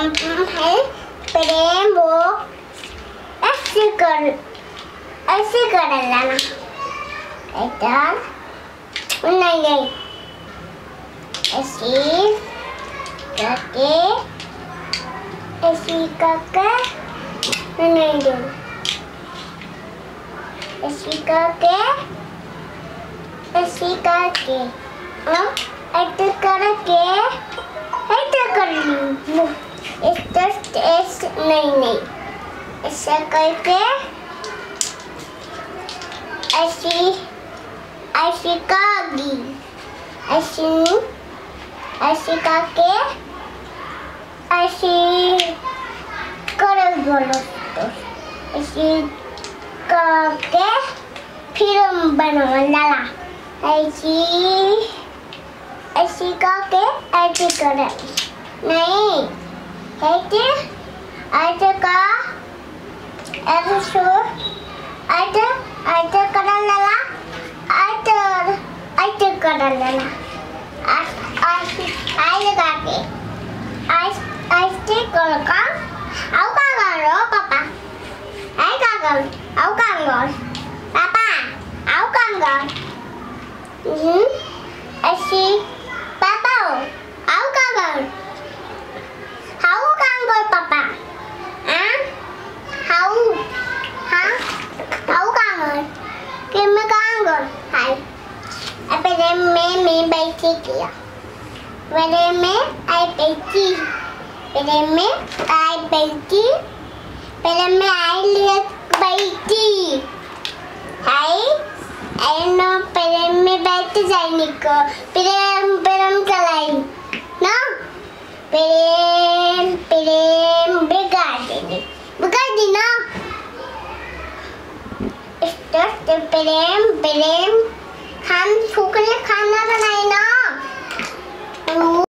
है प्रेम वो ऐसे कर ऐसे कर लेना इधर नहीं नहीं ऐसे करके ऐसे करके नहीं दो ऐसे करके ऐसे करके हाँ ऐसे करके ऐसे कर लूँ ऐसा करके ऐसी ऐसी कागी ऐसी ऐसी करके ऐसी कर बोलो तो ऐसी करके फिर हम बनवा लाला ऐसी ऐसी करके ऐसी करे नहीं ऐसे ऐसे का ऐसे शो ऐसे ऐसे कर लाला ऐसे ऐसे कर लाला ऐसे ऐसे करके ऐसे ऐसे कर का आओ का करो पापा ऐ का करो आओ का करो पापा आओ का करो हम्म ऐसे Go? Kim can go. Hi. Pere में मैं बैठी किया पहले में आई बैठी पहले में आई बैठी पहले में आई लिए बैठी आई आई नो पहले में बैठ जाने को पहले पहले चलाई ना प्रेम प्रेम बिगाड़ देनी बिगाड़ दी ना से प्रेम प्रेम। हम खाना बनाए ना।